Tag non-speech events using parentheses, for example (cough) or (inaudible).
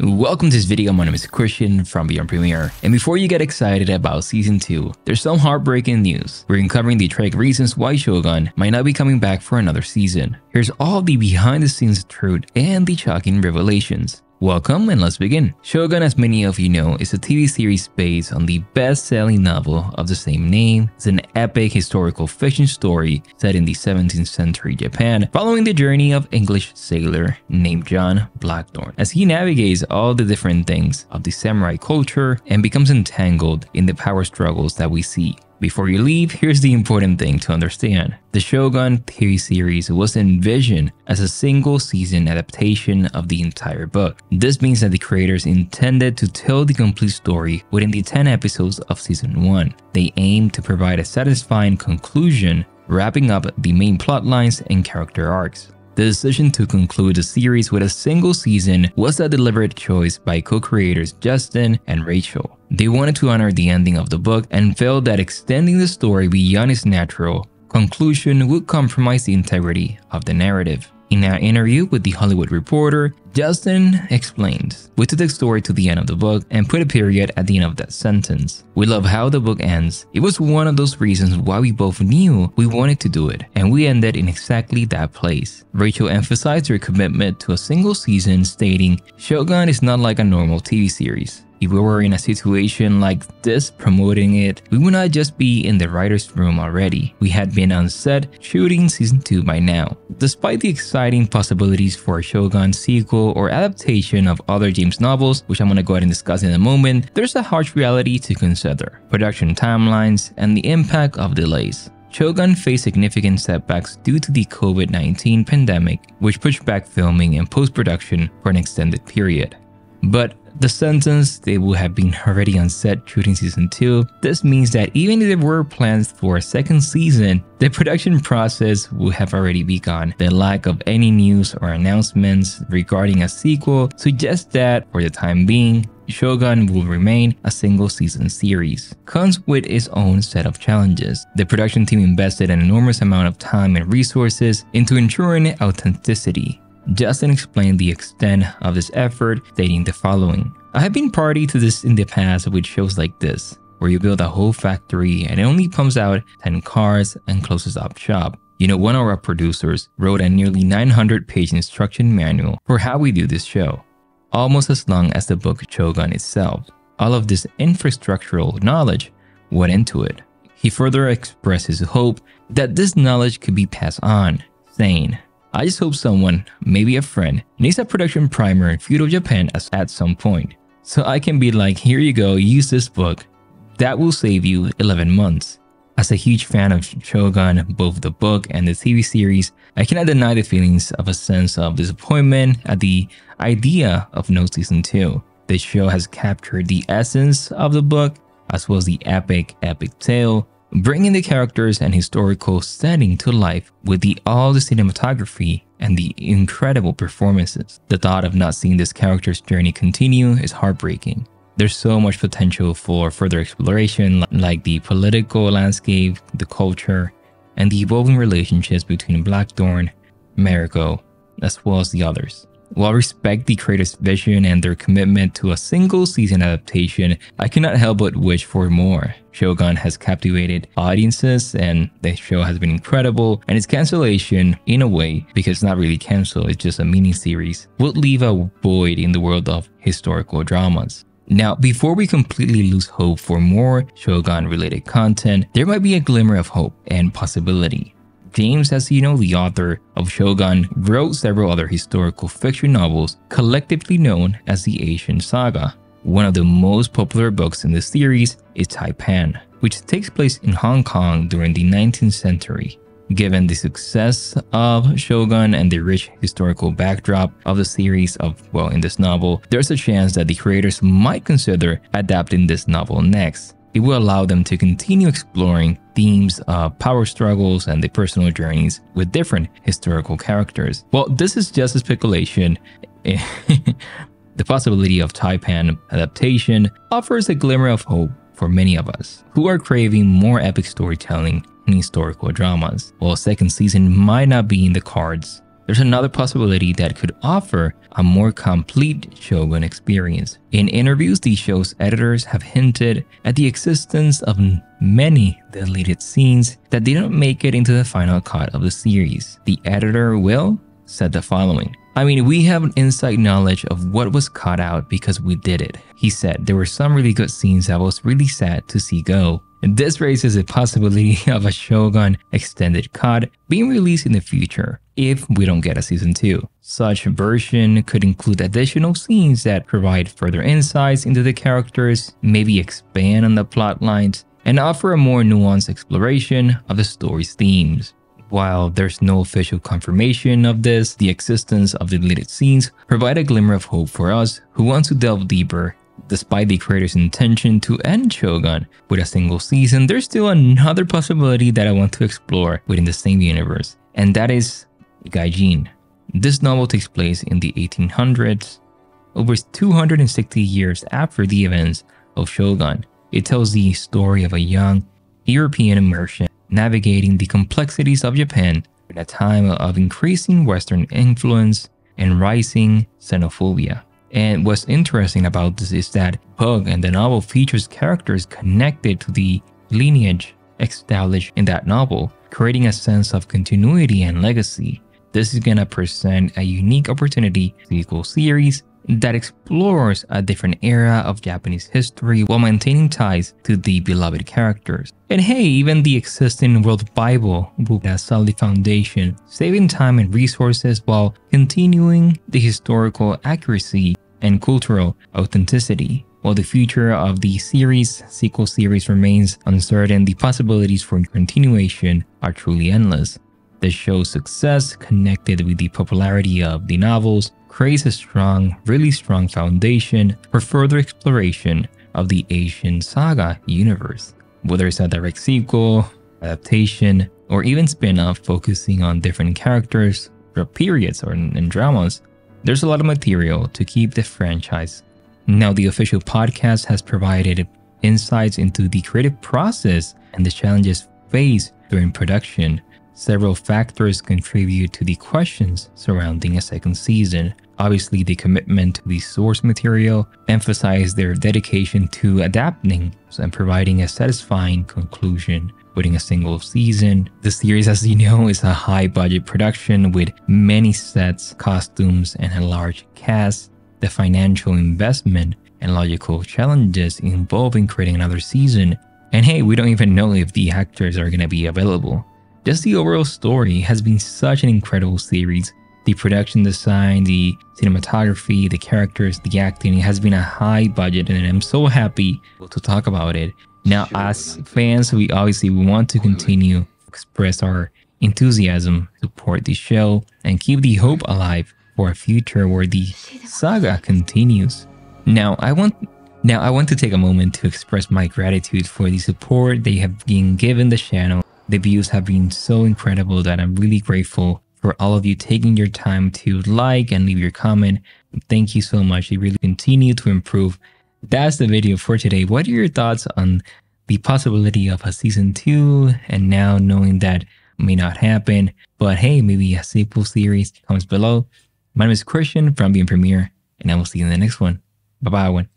Welcome to this video, my name is Christian from Beyond Premiere, and before you get excited about Season 2, there's some heartbreaking news. We're uncovering the tragic reasons why Shogun might not be coming back for another season. Here's all the behind the scenes truth and the shocking revelations. Welcome and let's begin. Shogun, as many of you know, is a TV series based on the best-selling novel of the same name. It's an epic historical fiction story set in the 17th century Japan, following the journey of English sailor named John Blackthorne as he navigates all the different things of the samurai culture and becomes entangled in the power struggles that we see. Before you leave, here's the important thing to understand. The Shogun TV series was envisioned as a single season adaptation of the entire book. This means that the creators intended to tell the complete story within the 10 episodes of season 1. They aimed to provide a satisfying conclusion, wrapping up the main plot lines and character arcs. The decision to conclude the series with a single season was a deliberate choice by co-creators Justin and Rachel. They wanted to honor the ending of the book and felt that extending the story beyond its natural conclusion would compromise the integrity of the narrative. In an interview with The Hollywood Reporter, Justin explained, We took the story to the end of the book and put a period at the end of that sentence. We love how the book ends. It was one of those reasons why we both knew we wanted to do it, and we ended in exactly that place. Rachel emphasized her commitment to a single season, stating, Shogun is not like a normal TV series. If we were in a situation like this promoting it, we would not just be in the writer's room already. We had been on set shooting season 2 by now. Despite the exciting possibilities for a Shogun sequel or adaptation of other James novels, which I'm gonna go ahead and discuss in a moment, there's a harsh reality to consider. Production timelines and the impact of delays. Shogun faced significant setbacks due to the COVID-19 pandemic, which pushed back filming and post-production for an extended period. But the sentence they would have been already on set shooting season 2. This means that even if there were plans for a second season, the production process would have already begun. The lack of any news or announcements regarding a sequel suggests that, for the time being, Shogun will remain a single season series. Comes with its own set of challenges. The production team invested an enormous amount of time and resources into ensuring authenticity. Justin explained the extent of this effort, stating the following I have been party to this in the past with shows like this, where you build a whole factory and it only pumps out 10 cars and closes up shop. You know, one of our producers wrote a nearly 900 page instruction manual for how we do this show, almost as long as the book Shogun itself. All of this infrastructural knowledge went into it. He further expressed his hope that this knowledge could be passed on, saying, I just hope someone, maybe a friend, needs a production primer in feudal Japan at some point. So I can be like, here you go, use this book. That will save you 11 months. As a huge fan of Shogun, both the book and the TV series, I cannot deny the feelings of a sense of disappointment at the idea of no season 2. The show has captured the essence of the book, as well as the epic, epic tale, bringing the characters and historical setting to life with the all the cinematography and the incredible performances. The thought of not seeing this character's journey continue is heartbreaking. There's so much potential for further exploration like the political landscape, the culture, and the evolving relationships between Blackthorne, Mariko, as well as the others. While I respect the creator's vision and their commitment to a single season adaptation, I cannot help but wish for more. Shogun has captivated audiences and the show has been incredible and its cancellation, in a way, because it's not really canceled, it's just a mini series, would leave a void in the world of historical dramas. Now, before we completely lose hope for more Shogun related content, there might be a glimmer of hope and possibility. James as you know, the author of Shogun, wrote several other historical fiction novels collectively known as the Asian Saga. One of the most popular books in this series is Tai-Pan, which takes place in Hong Kong during the 19th century. Given the success of Shogun and the rich historical backdrop of the series of, well, in this novel, there's a chance that the creators might consider adapting this novel next it will allow them to continue exploring themes of power struggles and the personal journeys with different historical characters. Well, this is just a speculation. (laughs) the possibility of Tai-Pan adaptation offers a glimmer of hope for many of us who are craving more epic storytelling and historical dramas. While a second season might not be in the cards, there's another possibility that could offer a more complete Shogun experience. In interviews, the show's editors have hinted at the existence of many deleted scenes that didn't make it into the final cut of the series. The editor will said the following. I mean, we have an inside knowledge of what was cut out because we did it. He said there were some really good scenes that was really sad to see go. This raises the possibility (laughs) of a Shogun extended cut being released in the future if we don't get a season 2. Such version could include additional scenes that provide further insights into the characters, maybe expand on the plot lines, and offer a more nuanced exploration of the story's themes. While there's no official confirmation of this, the existence of the deleted scenes provide a glimmer of hope for us who want to delve deeper Despite the creator's intention to end Shogun with a single season, there's still another possibility that I want to explore within the same universe, and that is Gaijin. This novel takes place in the 1800s, over 260 years after the events of Shogun. It tells the story of a young European merchant navigating the complexities of Japan in a time of increasing Western influence and rising xenophobia. And what's interesting about this is that Pug and the novel features characters connected to the lineage established in that novel, creating a sense of continuity and legacy. This is gonna present a unique opportunity equal series that explores a different era of Japanese history while maintaining ties to the beloved characters. And hey, even the existing World Bible will have a solid foundation, saving time and resources while continuing the historical accuracy and cultural authenticity. While the future of the series sequel series remains uncertain, the possibilities for continuation are truly endless. The show's success, connected with the popularity of the novels, creates a strong, really strong foundation for further exploration of the Asian saga universe. Whether it's a direct sequel, adaptation, or even spin-off focusing on different characters, periods, or in dramas, there's a lot of material to keep the franchise. Now, the official podcast has provided insights into the creative process and the challenges faced during production. Several factors contribute to the questions surrounding a second season. Obviously, the commitment to the source material emphasized their dedication to adapting and providing a satisfying conclusion within a single season. The series, as you know, is a high budget production with many sets, costumes, and a large cast. The financial investment and logical challenges involved in creating another season. And hey, we don't even know if the actors are gonna be available. Just the overall story has been such an incredible series. The production design, the cinematography, the characters, the acting, it has been a high budget and I'm so happy to talk about it. Now, as fans, we obviously want to continue express our enthusiasm, support the show, and keep the hope alive for a future where the saga continues. Now, I want now I want to take a moment to express my gratitude for the support they have been given the channel. The views have been so incredible that I'm really grateful for all of you taking your time to like and leave your comment. Thank you so much. They really continue to improve that's the video for today. What are your thoughts on the possibility of a season two and now knowing that may not happen, but hey, maybe a sequel series comes below. My name is Christian from Beyond Premiere, and I will see you in the next one. Bye bye, one.